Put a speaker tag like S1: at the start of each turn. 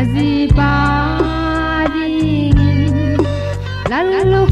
S1: azi pa ding la lu